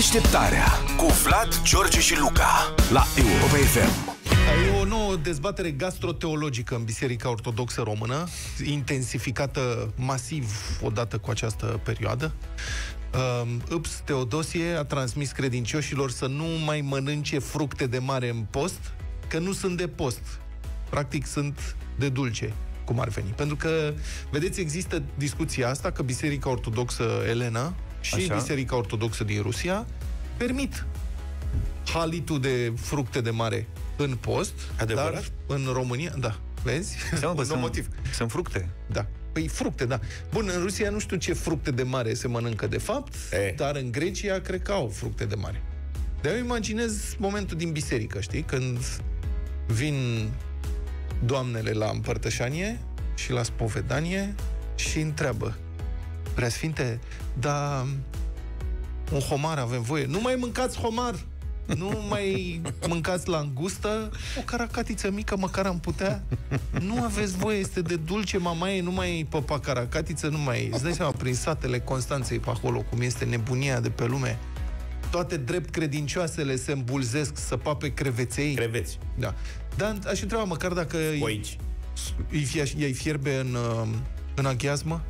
Deșteptarea cu Vlad, George și Luca la Europa FM. E o nouă dezbatere gastroteologică în Biserica Ortodoxă Română, intensificată masiv odată cu această perioadă. Uh, Ups Teodosie a transmis credincioșilor să nu mai mănânce fructe de mare în post, că nu sunt de post. Practic sunt de dulce cum ar veni. Pentru că, vedeți, există discuția asta că Biserica Ortodoxă Elena și Așa. Biserica Ortodoxă din Rusia permit halitul de fructe de mare în post, Adevărat? dar în România, da, vezi? Seama, Un bă, nou sunt, motiv. sunt fructe. Da. Păi fructe, da. Bun, în Rusia nu știu ce fructe de mare se mănâncă de fapt, E. dar în Grecia cred că au fructe de mare. Dar eu imaginez momentul din biserică, știi? Când vin doamnele la împărtășanie și la spovedanie și întreabă Preasfinte, dar un homar avem voie. Nu mai mâncați homar! Nu mai mâncați langustă, o caracatiță mică măcar am putea. Nu aveți voie, este de dulce, mamaie, nu mai păpa caracatiță, nu mai... Îți dai seama, prin satele Constanței pe acolo, cum este nebunia de pe lume. Toate drept credincioasele se îmbulzesc să pape creveței. Creveți. Da. Dar aș întreba măcar dacă îi, Oici. îi, fie, îi fierbe în, uh, în aghiazmă.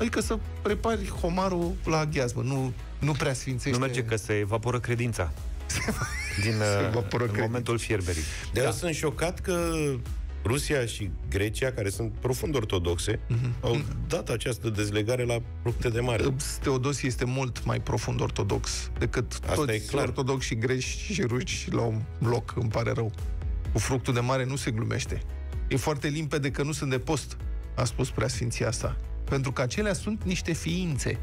Adică să prepari homarul la aghiazmă, nu, nu prea sfințește. Nu merge că se evaporă credința. Din Se uh, evaporă în credința. momentul fierberii. De da. sunt șocat că Rusia și Grecia, care sunt profund ortodoxe, mm-hmm. au dat această dezlegare la fructe de mare. Teodosie este mult mai profund ortodox decât Asta toți e clar. ortodoxi și greci și ruși la un loc, îmi pare rău. Cu fructul de mare nu se glumește. E foarte limpede că nu sunt de post, a spus preasfinția asta. Pentru că acelea sunt niște ființe.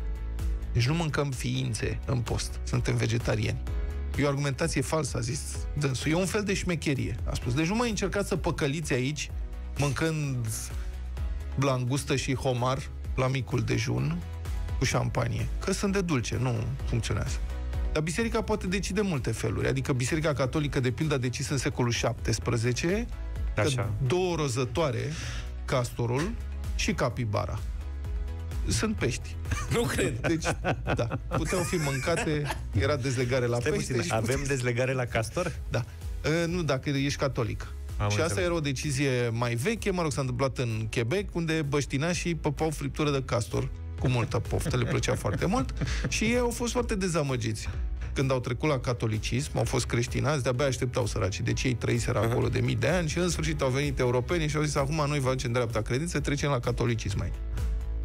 Deci nu mâncăm ființe în post. Suntem vegetariani. E o argumentație falsă, a zis dânsul. E un fel de șmecherie, a spus. Deci nu mai încercați să păcăliți aici, mâncând langustă și homar la micul dejun cu șampanie, că sunt de dulce, nu funcționează. Dar biserica poate decide multe feluri. Adică Biserica Catolică, de pildă, a decis în secolul XVII că Așa. două rozătoare, castorul și capibara, sunt pești. Nu cred. Deci, da, puteau fi mâncate, era dezlegare la Stai pește puțin, și avem dezlegare la castor? da. E, Nu, dacă ești catolic. Am și asta înțeles. era o decizie mai veche, mă rog, s-a întâmplat în Quebec, unde băștinașii păpau friptură de castor cu multă poftă, le plăcea foarte mult și ei au fost foarte dezamăgiți. Când au trecut la catolicism, au fost creștinați, de-abia așteptau săracii. Deci ei trăiseră acolo de mii de ani și în sfârșit au venit europenii și au zis acum noi facem dreapta credință, trecem la catolicism mai.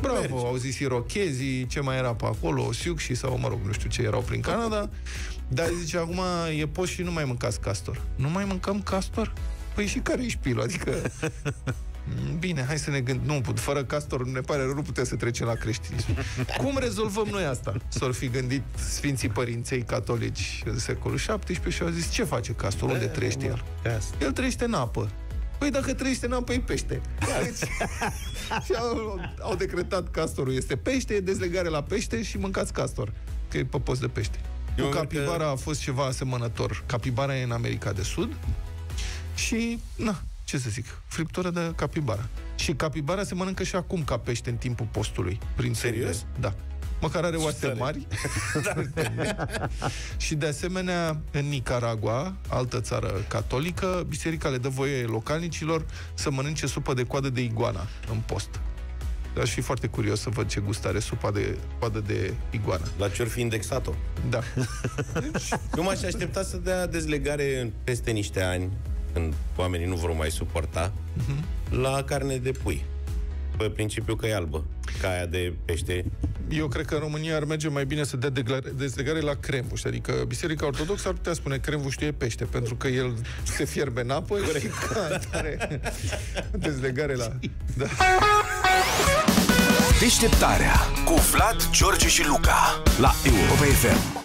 Bravo, Merge. au zis irochezii, ce mai era pe acolo, siucși sau, mă rog, nu știu ce erau prin Canada. Dar zice, acum e post și nu mai mâncați castor. Nu mai mâncăm castor? Păi și care e șpilul? Adică... "Mm, Bine, hai să ne gândim. Nu, put- fără castor, ne pare rău, nu putem să trecem la creștinism. Cum rezolvăm noi asta? S-au fi gândit Sfinții Părinței Catolici în secolul XVII și au zis, ce face castor? Unde trăiește el? El trăiește în apă. Păi dacă trăiește în apă, e pește. Deci, și au, au decretat castorul este pește, e dezlegare la pește și mâncați castor, că e pe post de pește. Eu Cu cred capibara a fost ceva asemănător. Capibara e în America de Sud și, na, ce să zic, friptură de capibara. Și capibara se mănâncă și acum ca pește în timpul postului. Prin Serios? țările. Da. Măcar are oase ștare. mari. și de asemenea, în Nicaragua, altă țară catolică, biserica le dă voie localnicilor să mănânce supă de coadă de iguana în post. Aș fi foarte curios să văd ce gust are supa de coadă de iguana. La ce-or fi indexat-o? Da. Eu m-aș aștepta să dea dezlegare în- peste niște ani, când oamenii nu vor mai suporta, la carne de pui. Pe principiu că e albă. Ca aia de pește. Eu cred că în România ar merge mai bine să dea degla- dezlegare la cremvuș. Adică Biserica Ortodoxă ar putea spune cremvuștul e pește, pentru că el se fierbe în apă și ca atare dezlegare la... Da. Deșteptarea cu Vlad, George și Luca la Europa FM.